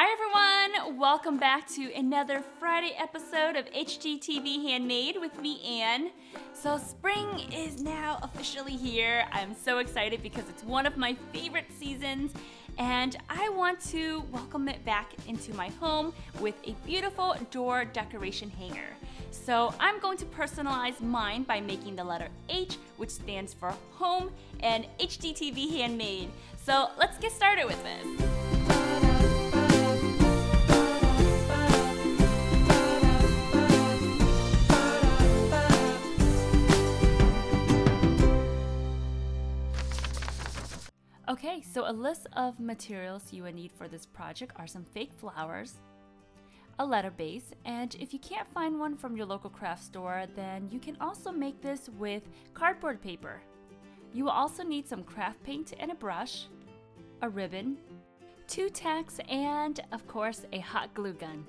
Hi everyone! Welcome back to another Friday episode of HGTV Handmade with me, Ann. So spring is now officially here. I'm so excited because it's one of my favorite seasons and I want to welcome it back into my home with a beautiful door decoration hanger. So I'm going to personalize mine by making the letter H, which stands for home, and HGTV Handmade. So let's get started with this. Okay, so a list of materials you would need for this project are some fake flowers, a letter base, and if you can't find one from your local craft store, then you can also make this with cardboard paper. You will also need some craft paint and a brush, a ribbon, two tacks, and of course a hot glue gun.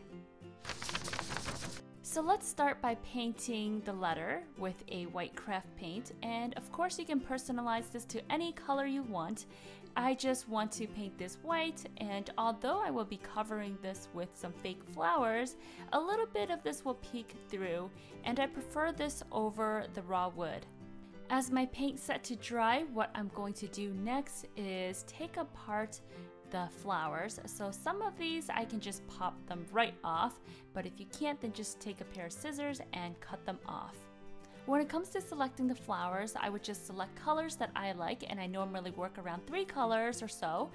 So let's start by painting the letter with a white craft paint and of course you can personalize this to any color you want. I just want to paint this white and although I will be covering this with some fake flowers, a little bit of this will peek through and I prefer this over the raw wood. As my paint set to dry, what I'm going to do next is take apart the flowers. So some of these I can just pop them right off, but if you can't, then just take a pair of scissors and cut them off. When it comes to selecting the flowers, I would just select colors that I like, and I normally work around three colors or so.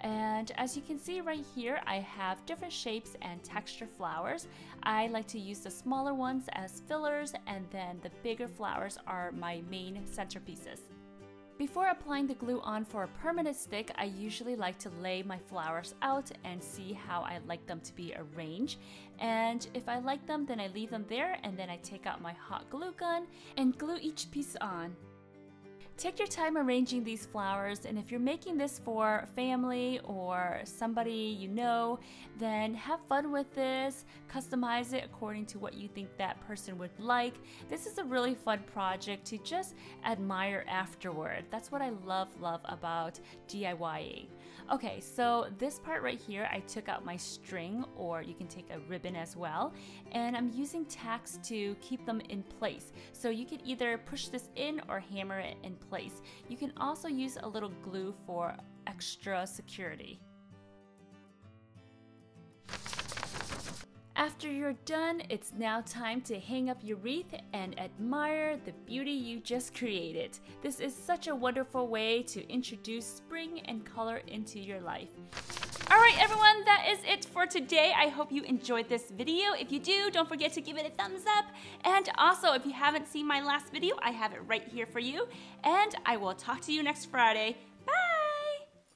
And as you can see right here, I have different shapes and texture flowers. I like to use the smaller ones as fillers, and then the bigger flowers are my main centerpieces. Before applying the glue on for a permanent stick, I usually like to lay my flowers out and see how I like them to be arranged. And if I like them, then I leave them there and then I take out my hot glue gun and glue each piece on. Take your time arranging these flowers, and if you're making this for family or somebody you know, then have fun with this. Customize it according to what you think that person would like. This is a really fun project to just admire afterward. That's what I love, love about DIYing. Okay, so this part right here, I took out my string, or you can take a ribbon as well, and I'm using tacks to keep them in place. So you can either push this in or hammer it in place. You can also use a little glue for extra security. After you're done, it's now time to hang up your wreath and admire the beauty you just created. This is such a wonderful way to introduce spring and color into your life. Alright everyone, that is it for today. I hope you enjoyed this video. If you do, don't forget to give it a thumbs up. And also, if you haven't seen my last video, I have it right here for you. And I will talk to you next Friday.